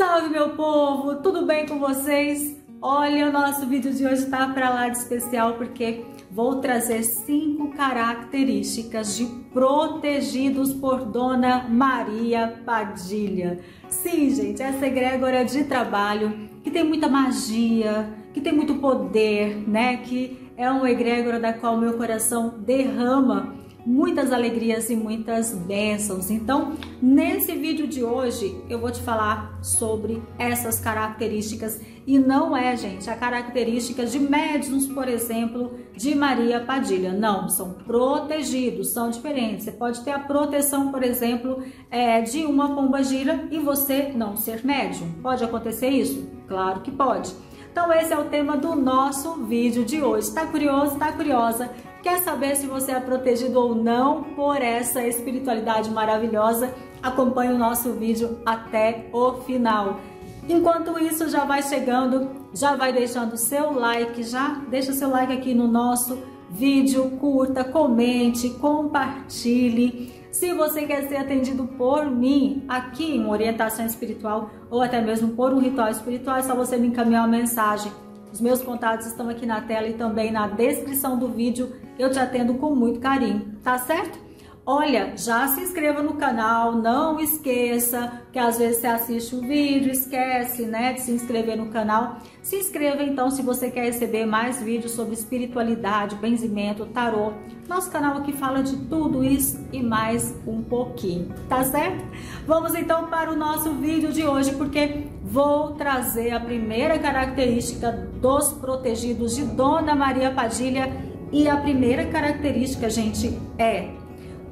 Salve meu povo, tudo bem com vocês? Olha, o nosso vídeo de hoje tá para lá de especial porque vou trazer cinco características de protegidos por Dona Maria Padilha. Sim, gente, essa egrégora de trabalho que tem muita magia, que tem muito poder, né? Que é uma egrégora da qual meu coração derrama muitas alegrias e muitas bênçãos. Então, nesse vídeo de hoje, eu vou te falar sobre essas características e não é, gente, a característica de médiums, por exemplo, de Maria Padilha. Não, são protegidos, são diferentes. Você pode ter a proteção, por exemplo, é, de uma pomba gira e você não ser médium. Pode acontecer isso? Claro que pode. Então esse é o tema do nosso vídeo de hoje. Tá curioso? Tá curiosa? Quer saber se você é protegido ou não por essa espiritualidade maravilhosa? Acompanhe o nosso vídeo até o final. Enquanto isso, já vai chegando, já vai deixando seu like, já deixa seu like aqui no nosso vídeo, curta, comente, compartilhe. Se você quer ser atendido por mim aqui em orientação espiritual ou até mesmo por um ritual espiritual, é só você me encaminhar uma mensagem os meus contatos estão aqui na tela e também na descrição do vídeo. Eu te atendo com muito carinho, tá certo? Olha, já se inscreva no canal, não esqueça que às vezes você assiste um vídeo, esquece, né, de se inscrever no canal. Se inscreva então se você quer receber mais vídeos sobre espiritualidade, benzimento, tarô. Nosso canal aqui fala de tudo isso e mais um pouquinho, tá certo? Vamos então para o nosso vídeo de hoje, porque vou trazer a primeira característica dos protegidos de Dona Maria Padilha. E a primeira característica, gente, é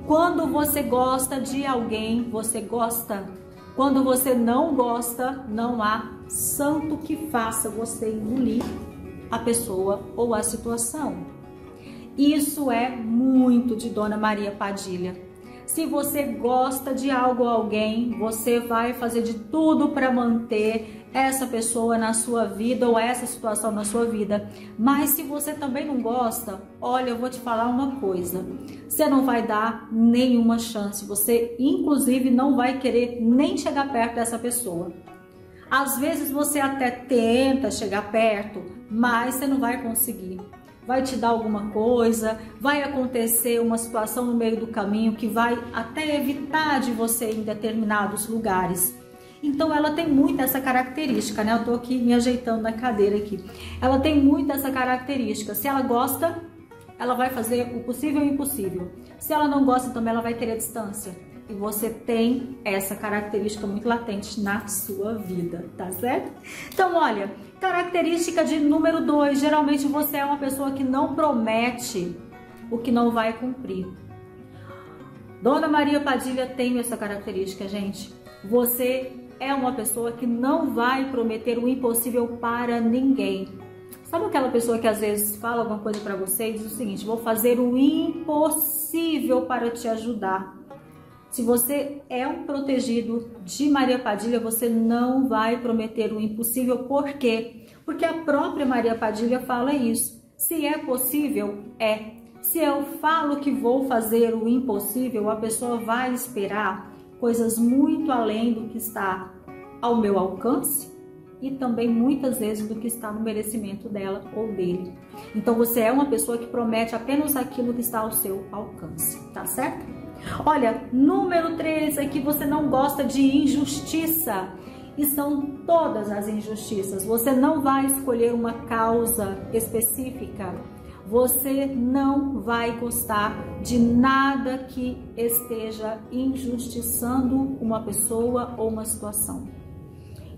quando você gosta de alguém, você gosta. Quando você não gosta, não há santo que faça você engolir a pessoa ou a situação. Isso é muito de Dona Maria Padilha. Se você gosta de algo ou alguém, você vai fazer de tudo para manter essa pessoa na sua vida ou essa situação na sua vida. Mas se você também não gosta, olha, eu vou te falar uma coisa. Você não vai dar nenhuma chance. Você, inclusive, não vai querer nem chegar perto dessa pessoa. Às vezes você até tenta chegar perto, mas você não vai conseguir. Vai te dar alguma coisa, vai acontecer uma situação no meio do caminho que vai até evitar de você em determinados lugares. Então ela tem muito essa característica, né? Eu tô aqui me ajeitando na cadeira aqui. Ela tem muito essa característica. Se ela gosta, ela vai fazer o possível e o impossível. Se ela não gosta também, ela vai ter a distância. E você tem essa característica muito latente na sua vida, tá certo? Então, olha, característica de número dois. Geralmente você é uma pessoa que não promete o que não vai cumprir. Dona Maria Padilha tem essa característica, gente. Você é uma pessoa que não vai prometer o impossível para ninguém. Sabe aquela pessoa que às vezes fala alguma coisa para você e diz o seguinte: vou fazer o impossível para te ajudar. Se você é um protegido de Maria Padilha, você não vai prometer o impossível. Por quê? Porque a própria Maria Padilha fala isso. Se é possível, é. Se eu falo que vou fazer o impossível, a pessoa vai esperar coisas muito além do que está ao meu alcance e também muitas vezes do que está no merecimento dela ou dele. Então você é uma pessoa que promete apenas aquilo que está ao seu alcance, tá certo? Olha, número 3 aqui você não gosta de injustiça. E são todas as injustiças. Você não vai escolher uma causa específica você não vai gostar de nada que esteja injustiçando uma pessoa ou uma situação.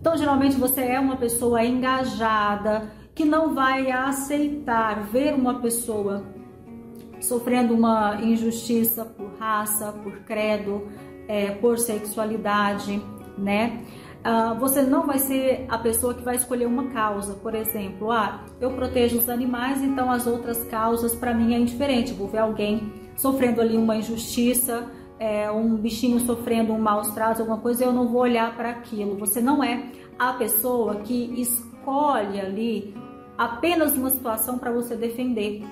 Então, geralmente você é uma pessoa engajada que não vai aceitar ver uma pessoa sofrendo uma injustiça por raça, por credo, é, por sexualidade, né? Uh, você não vai ser a pessoa que vai escolher uma causa. Por exemplo, ah, eu protejo os animais, então as outras causas para mim é indiferente. Vou ver alguém sofrendo ali uma injustiça, é, um bichinho sofrendo um maus tratos, alguma coisa, eu não vou olhar para aquilo. Você não é a pessoa que escolhe ali apenas uma situação para você defender.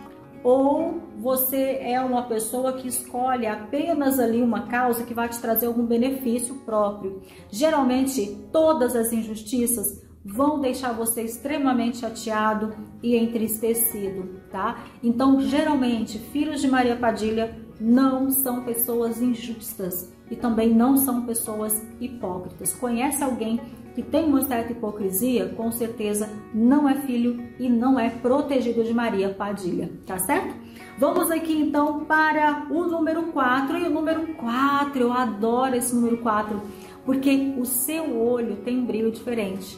Ou você é uma pessoa que escolhe apenas ali uma causa que vai te trazer algum benefício próprio. Geralmente, todas as injustiças vão deixar você extremamente chateado e entristecido, tá? Então, geralmente, filhos de Maria Padilha não são pessoas injustas e também não são pessoas hipócritas. Conhece alguém que tem uma certa hipocrisia, com certeza não é filho e não é protegido de Maria Padilha, tá certo? Vamos aqui então para o número 4. E o número 4, eu adoro esse número 4, porque o seu olho tem um brilho diferente.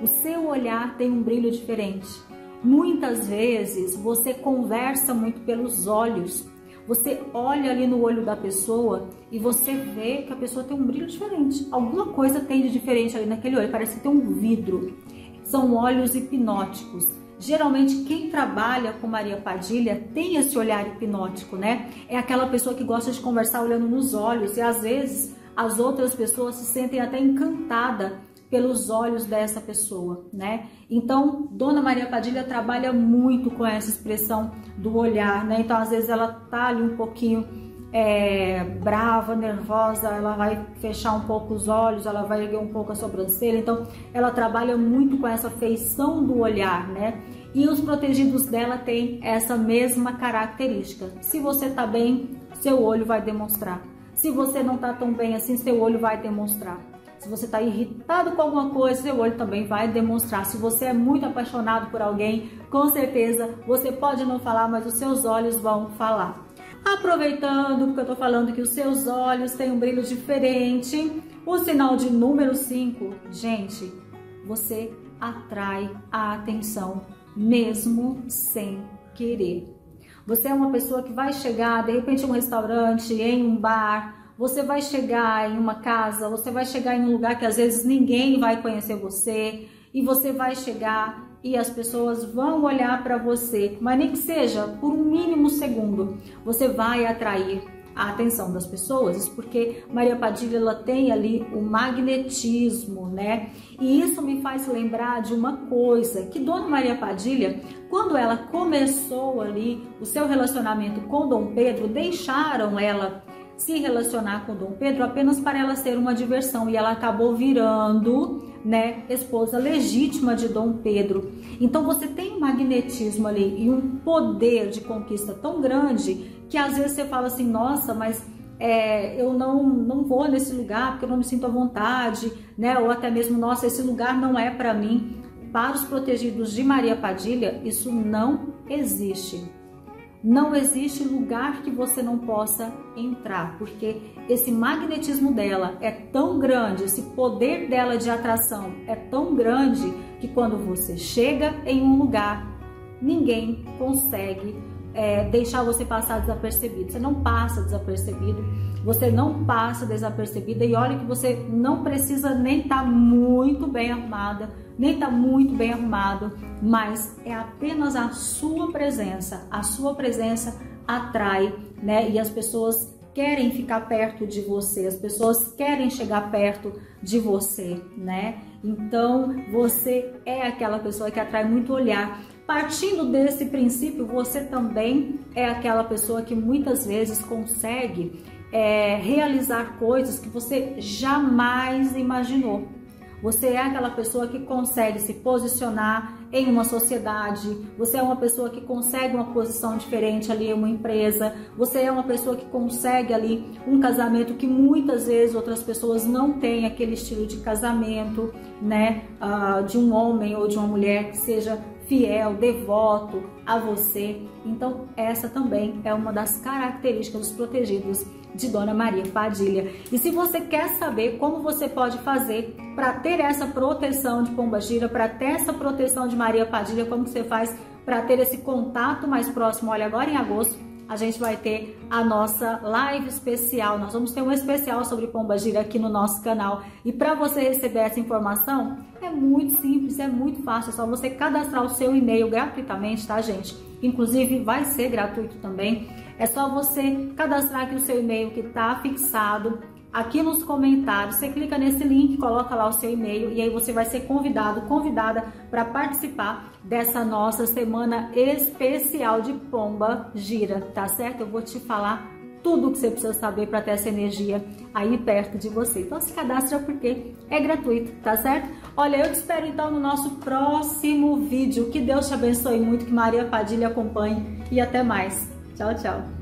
O seu olhar tem um brilho diferente. Muitas vezes você conversa muito pelos olhos. Você olha ali no olho da pessoa e você vê que a pessoa tem um brilho diferente. Alguma coisa tem de diferente ali naquele olho, parece que tem um vidro. São olhos hipnóticos. Geralmente quem trabalha com Maria Padilha tem esse olhar hipnótico, né? É aquela pessoa que gosta de conversar olhando nos olhos e às vezes as outras pessoas se sentem até encantada pelos olhos dessa pessoa, né? Então, Dona Maria Padilha trabalha muito com essa expressão do olhar, né? Então, às vezes ela tá ali um pouquinho é, brava, nervosa, ela vai fechar um pouco os olhos, ela vai erguer um pouco a sobrancelha. Então, ela trabalha muito com essa feição do olhar, né? E os protegidos dela têm essa mesma característica. Se você tá bem, seu olho vai demonstrar. Se você não tá tão bem assim, seu olho vai demonstrar. Se você está irritado com alguma coisa, seu olho também vai demonstrar. Se você é muito apaixonado por alguém, com certeza você pode não falar, mas os seus olhos vão falar. Aproveitando, porque eu estou falando que os seus olhos têm um brilho diferente, o sinal de número 5, gente, você atrai a atenção mesmo sem querer. Você é uma pessoa que vai chegar, de repente, em um restaurante, em um bar, você vai chegar em uma casa, você vai chegar em um lugar que às vezes ninguém vai conhecer você e você vai chegar e as pessoas vão olhar para você, mas nem que seja por um mínimo segundo, você vai atrair a atenção das pessoas, isso porque Maria Padilha ela tem ali o magnetismo, né? E isso me faz lembrar de uma coisa que Dona Maria Padilha, quando ela começou ali o seu relacionamento com Dom Pedro, deixaram ela se relacionar com Dom Pedro apenas para ela ser uma diversão e ela acabou virando, né, esposa legítima de Dom Pedro. Então você tem um magnetismo ali e um poder de conquista tão grande que às vezes você fala assim, nossa, mas é, eu não, não vou nesse lugar porque eu não me sinto à vontade, né? Ou até mesmo, nossa, esse lugar não é para mim. Para os protegidos de Maria Padilha, isso não existe. Não existe lugar que você não possa entrar, porque esse magnetismo dela é tão grande, esse poder dela de atração é tão grande que quando você chega em um lugar, ninguém consegue é, deixar você passar desapercebido. Você não passa desapercebido, você não passa desapercebida e olha que você não precisa nem estar tá muito bem arrumada nem está muito bem arrumado, mas é apenas a sua presença. A sua presença atrai, né? E as pessoas querem ficar perto de você, as pessoas querem chegar perto de você, né? Então você é aquela pessoa que atrai muito olhar. Partindo desse princípio, você também é aquela pessoa que muitas vezes consegue é, realizar coisas que você jamais imaginou. Você é aquela pessoa que consegue se posicionar em uma sociedade, você é uma pessoa que consegue uma posição diferente ali em uma empresa, você é uma pessoa que consegue ali um casamento que muitas vezes outras pessoas não têm aquele estilo de casamento, né, uh, de um homem ou de uma mulher que seja fiel, devoto a você. Então, essa também é uma das características dos protegidos de Dona Maria Padilha. E se você quer saber como você pode fazer para ter essa proteção de Pomba Gira, para ter essa proteção de Maria Padilha, como você faz para ter esse contato mais próximo? Olha, agora em agosto a gente vai ter a nossa live especial. Nós vamos ter um especial sobre Pomba Gira aqui no nosso canal. E para você receber essa informação, é muito simples, é muito fácil. É só você cadastrar o seu e-mail gratuitamente, tá, gente? Inclusive, vai ser gratuito também. É só você cadastrar aqui o seu e-mail que está fixado aqui nos comentários. Você clica nesse link, coloca lá o seu e-mail e aí você vai ser convidado, convidada para participar dessa nossa semana especial de Pomba Gira, tá certo? Eu vou te falar tudo o que você precisa saber para ter essa energia aí perto de você. Então se cadastra porque é gratuito, tá certo? Olha, eu te espero então no nosso próximo vídeo. Que Deus te abençoe muito, que Maria Padilha acompanhe e até mais. Tchau, tchau.